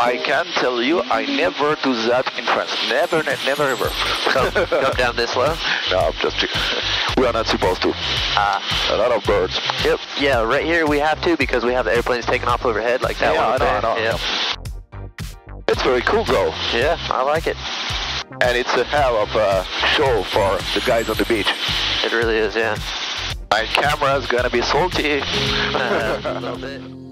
I can tell you, I never do that in France. Never, ne- never, ever. Come, come down this low. no, I'm just we are not supposed to. Ah. A lot of birds. Yep. Yeah, right here we have to because we have the airplanes taking off overhead like that Yeah, one. I know. I know, I Yep. It's very cool though, Yeah, I like it. and it's a hell of a show for the guys on the beach. It really is, yeah. My camera's gonna be salty. Uh, a little bit.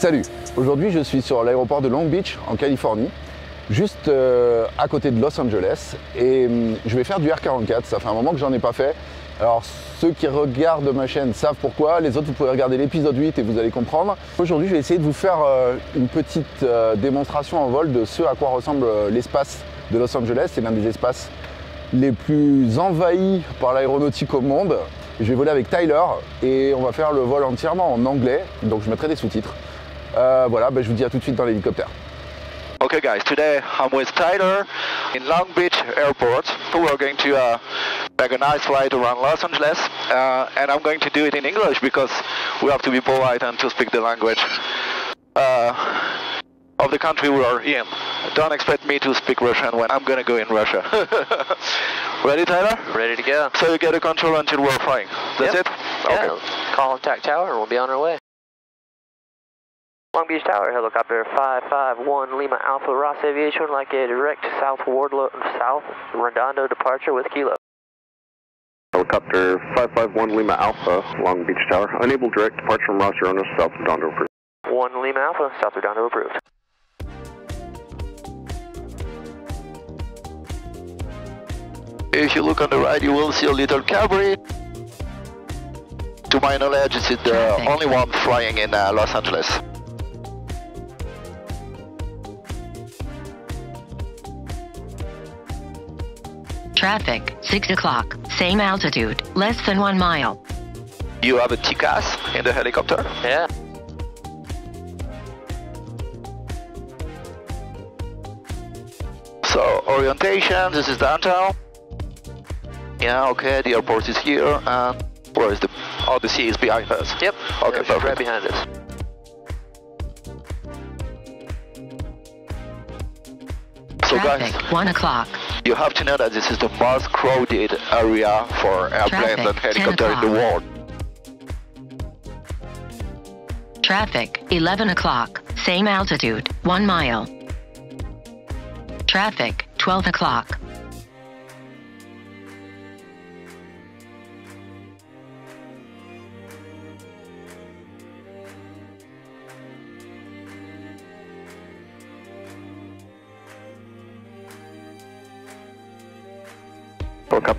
Salut, aujourd'hui je suis sur l'aéroport de Long Beach en Californie, juste euh, à côté de Los Angeles et hum, je vais faire du R44, ça fait un moment que j'en ai pas fait. Alors ceux qui regardent ma chaîne savent pourquoi, les autres vous pouvez regarder l'épisode 8 et vous allez comprendre. Aujourd'hui je vais essayer de vous faire euh, une petite euh, démonstration en vol de ce à quoi ressemble l'espace de Los Angeles, c'est l'un des espaces les plus envahis par l'aéronautique au monde. Je vais voler avec Tyler et on va faire le vol entièrement en anglais, donc je mettrai des sous-titres. Euh, voilà, ben, je vous dis à tout de suite dans l'hélicoptère. Okay, guys, today I'm with Tyler in Long Beach Airport. We're going to uh, make a nice flight around Los Angeles, uh, and I'm going to do it in English because we have to be polite and to speak the language uh, of the country we are in. Don't expect me to speak Russian when I'm going to go in Russia. Ready, Tyler? Ready to go. So you get a control until we're flying. That's Yep. it? Yeah, call contact tower and we'll be on our way. Long Beach Tower, helicopter 551 Lima Alpha Ross Aviation would like a direct south Wardlow, south Redondo departure with Kilo. Helicopter 551 Lima Alpha, Long Beach Tower. Unable direct departure from Ross Uranus, South Redondo approved. 1 Lima Alpha, south Redondo approved. If you look on the right, you will see a little Cabri. To my knowledge, this is the only one flying in uh, Los Angeles. Traffic, 6 o'clock, same altitude, less than 1 mile. You have a TCAS in the helicopter. Yeah. So orientation, this is downtown. Yeah, okay, the airport is here, and where is the? Oh, the sea is behind us. Yep. Okay, Ocean's right behind us. So Traffic, guys, 1 o'clock. You have to know that this is the most crowded area for airplanes and Traffic, 10 helicopters in the world. Traffic, 11 o'clock, same altitude, 1 mile. Traffic, 12 o'clock.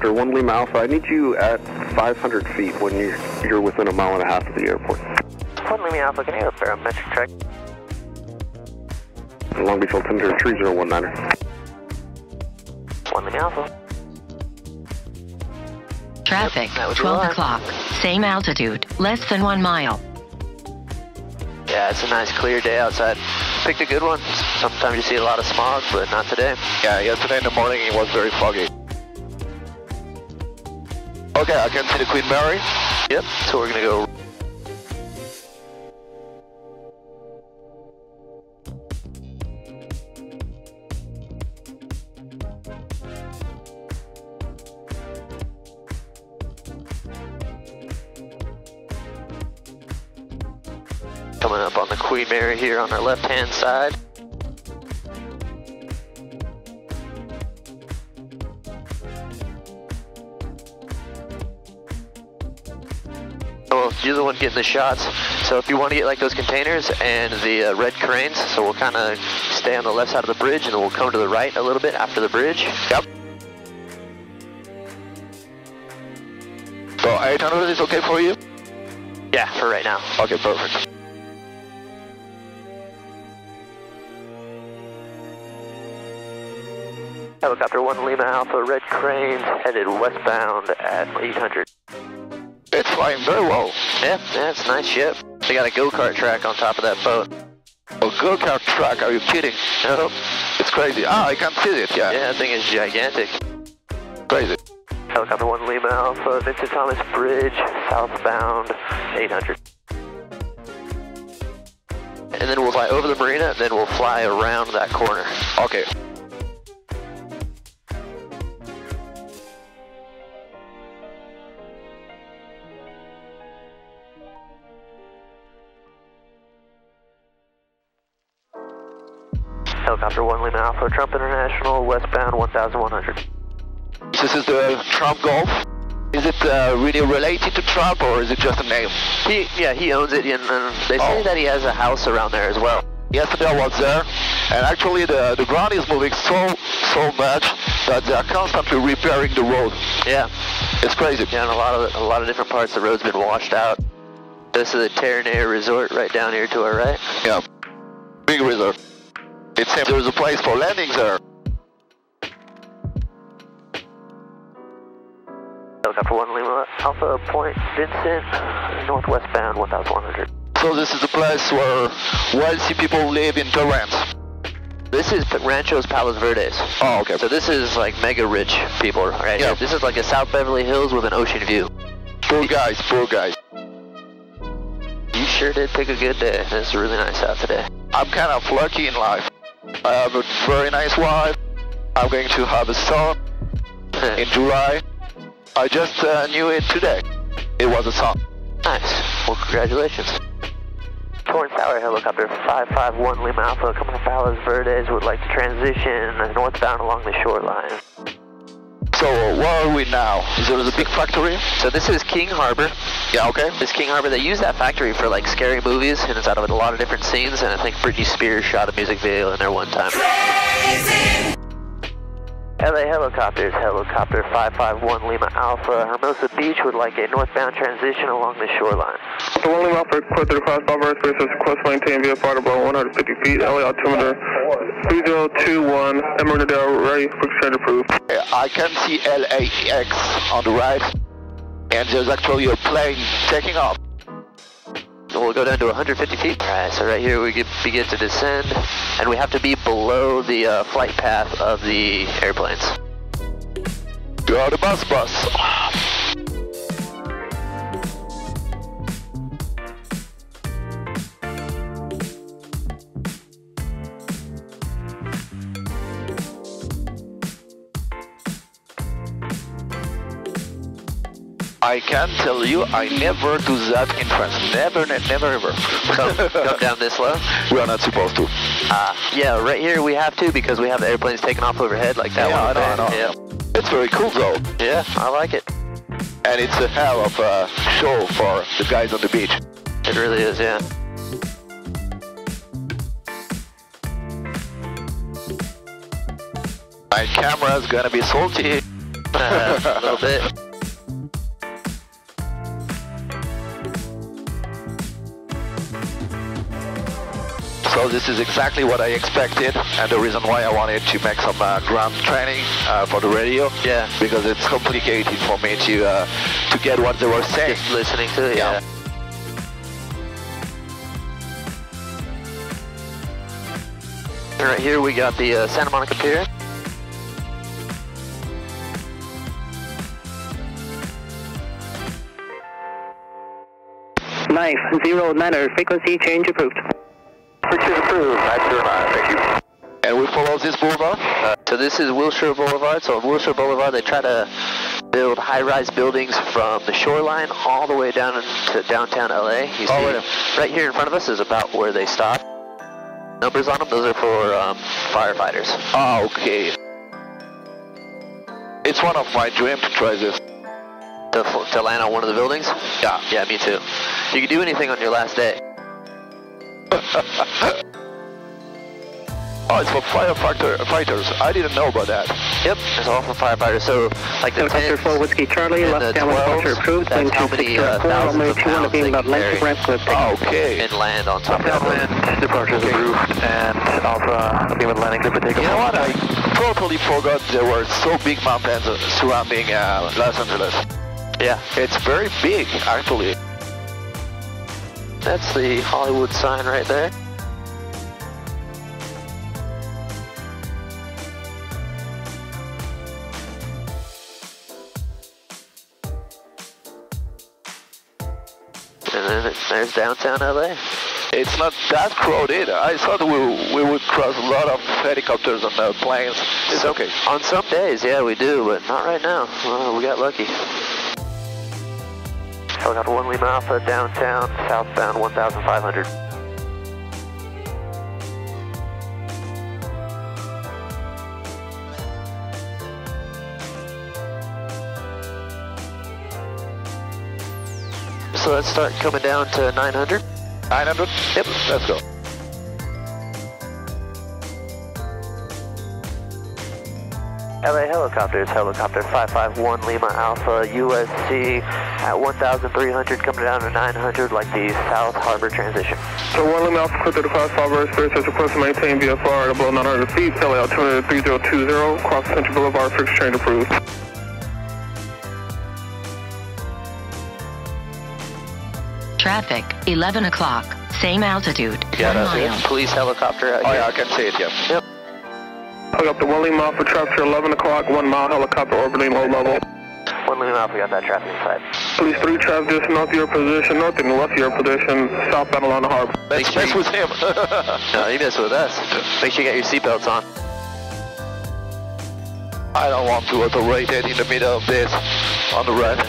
Helicopter 1 Lima Alpha, I need you at 500 feet when you're, you're within a mile and a half of the airport. 1 Lima Alpha, can you have a barometric check? Long Beach altimeter 3019er. 1 Lima Alpha. Traffic, that was 12 o'clock, same altitude, less than 1 mile. Yeah, it's a nice clear day outside. Picked a good one. Sometimes you see a lot of smog, but not today. Yeah, yesterday in the morning it was very foggy. Okay, I can see the Queen Mary. Yep. So we're gonna go. Coming up on the Queen Mary here on our left hand side. Getting the shots. So if you want to get like those containers and the uh, red cranes, so we'll kind of stay on the left side of the bridge and then we'll come to the right a little bit after the bridge. Yep. So 800 is okay for you? Yeah, for right now. Okay, perfect. Helicopter 1 Lima Alpha, red cranes headed westbound at 800. Flying very well. Yeah, yeah, it's a nice ship. They got a go-kart track on top of that boat. A go-kart track, are you kidding? Nope. It's crazy. Ah, I can't see it, yeah. Yeah, that thing is gigantic. Crazy. Helicopter 1 Lima Alpha, Vincent Thomas Bridge, southbound 800. And then we'll fly over the marina, then we'll fly around that corner. Okay. Helicopter 1 Lima Alpha, Trump International, westbound 1100. This is the Trump Golf. Is it uh, really related to Trump or is it just a name? He, yeah, he owns it, and, and they say Oh. that he has a house around there as well. Yesterday I was there, and actually the, the ground is moving so so much that they are constantly repairing the road. Yeah, It's crazy. yeah, and a lot of a lot of different parts of the road's been washed out. This is the Terranea Resort right down here to our right. Yeah. Big resort. It seems there's a place for landings there. Helicopter 1 Lima Alpha Point Vincent, northwestbound 1100. So this is a place where wealthy people live in Torrance. This is Ranchos Palos Verdes. Oh, okay. So this is like mega rich people right Yeah. This is like a South Beverly Hills with an ocean view. Poor guys, poor guys. You sure did pick a good day. It's really nice out today. I'm kind of lucky in life. I have a very nice wife. I'm going to have a son in July. I just uh, knew it today. It was a son. nice. Well, congratulations. Torrance Tower Helicopter 551 Lima Alpha coming to Palos Verdes would like to transition northbound along the shoreline. So uh, where are we now? Is there a big factory? So this is King Harbor. Yeah, okay. This King Harbor, they use that factory for like scary movies, and it's out of a lot of different scenes. And I think Britney Spears shot a music video in there one time. Crazy. LA Helicopters, Helicopter 551 Lima Alpha, Hermosa Beach would like a northbound transition along the shoreline. The one Lima Alpha, request to cross Barbara space is request maintain VFR to below 150 feet, LA altimeter 3021, Emeraldale, ready for exchange approved. Uh, I can see LAX on the right, and there's actually a plane taking off. We'll go down to 150 feet. All right, so right here we begin to descend, and we have to be below the uh, flight path of the airplanes. You're the bus bus. I can tell you, I never do that in France. Never, ne- never, ever. Come, come down this low. we are not supposed to. Uh, yeah, right here we have to because we have the airplanes taking off overhead like that Yeah, one. I know, I know. Yeah. It's very cool though, yeah, I like it. and it's a hell of a show for the guys on the beach. It really is, yeah. My camera's gonna be salty. A little bit. So this is exactly what I expected, and the reason why I wanted to make some uh, ground training uh, for the radio. Yeah. Because it's complicated for me to uh, to get what they were saying. Just listening to it, Yeah. yeah. Right here we got the uh, Santa Monica Pier. Knife, zero niner, frequency change approved. Which is approved. Nice. Thank you. And we follow this boulevard. Uh, so this is Wilshire Boulevard. So on Wilshire Boulevard, they try to build high-rise buildings from the shoreline all the way down to downtown LA. You see, Oh, yeah. right here in front of us is about where they stop. Numbers on them, those are for um, firefighters. Ah, okay. It's one of my dreams to try this. To, to land on one of the buildings? Yeah. Yeah, me too. You can do anything on your last day. Oh, it's for firefighter fighters. I didn't know about that. Yep, it's all for firefighters. So, like the Helicopter 10s 4 Whiskey Charlie, and left the downwind 12s, departure approved, that's wind how many uh, 264, thousands runway of 21 pounds being they about can length of carry. ramp clip. Okay. and land on top of that. departure is approved, and Alpha, being with landing clip, take You know what? I totally forgot there were so big mountains uh, surrounding uh, Los Angeles. Yeah. It's very big, actually. That's the Hollywood sign right there. And then there's downtown LA. It's not that crowded. I thought we, we would cross a lot of helicopters and uh, planes. It's okay. On some days, yeah, we do, but not right now. Well, we got lucky. Helicopter 1 Lima Alpha, downtown, southbound 1,500. So let's start coming down to 900. 900? Yep, let's go. LA helicopters, helicopter 551 Lima Alpha, USC at 1,300, coming down to 900 like the South Harbor transition. So 1 Lima Alpha, clear to the class 5 airspace as request to maintain VFR at below 900 feet, LA altimeter 3020, cross Central Boulevard, fixed change approved. Traffic, 11 o'clock. Same altitude. Got one a mile. police helicopter out Oh here. yeah, I can see it, yeah. Yep. Helicopter 1 Lima Alpha, traffic 11 o'clock, 1 mile helicopter orbiting low level. One Lima Alpha, got that traffic inside. Police 3 traffic just north of your position, north and west of your position, southbound along the harbor. Let's sure mess you- with him. No, you mess with us. Make sure you got your seatbelts on. I don't want to auto-rate it in the middle of this on the run.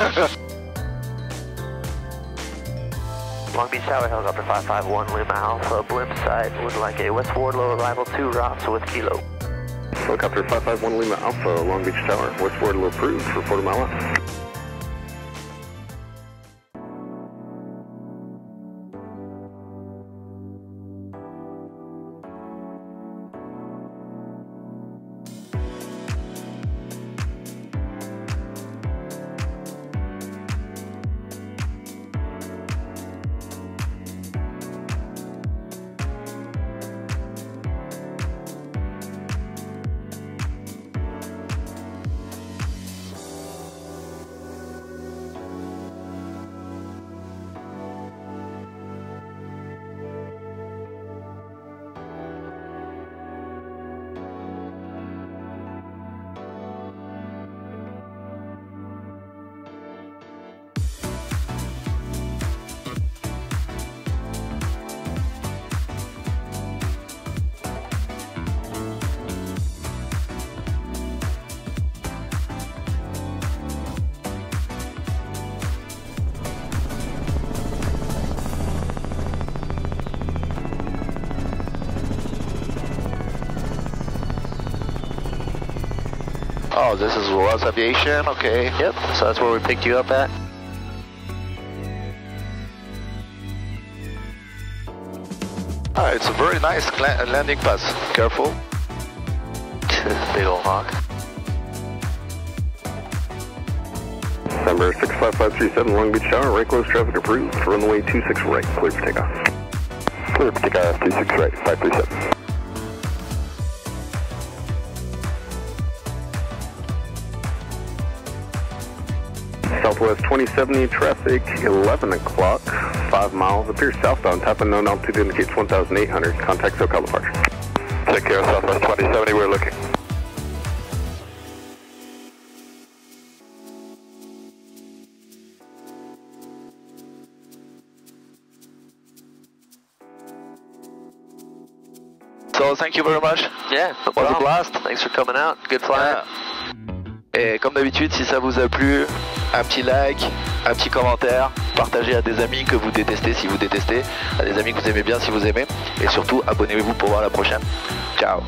Long Beach Tower, helicopter 551 Lima Alpha, blimp site, would like a West Wardlow arrival 2 ROPS with kilo. Helicopter 551 Lima Alpha, Long Beach Tower. West Wardlow approved for quarter oh, this is Ross Aviation, okay. Yep, so that's where we picked you up at. It's a very nice landing pass. Careful. Big old hawk. Number 65537 Long Beach Tower, right close traffic approved. Runway 26 right, clear for takeoff. Clear for takeoff, 26 right, 537. Southwest 2070 traffic, 11 o'clock, 5 miles. Appears southbound, top unknown altitude indicates 1,800. Contact SoCal departure. Take care, Southwest 2070, we're looking. So thank you very much. Yeah, no Was a blast. Thanks for coming out. Good flying. Et comme d'habitude, si ça vous a plu, un petit like, un petit commentaire, partagez à des amis que vous détestez si vous détestez, à des amis que vous aimez bien si vous aimez, et surtout abonnez-vous pour voir la prochaine. Ciao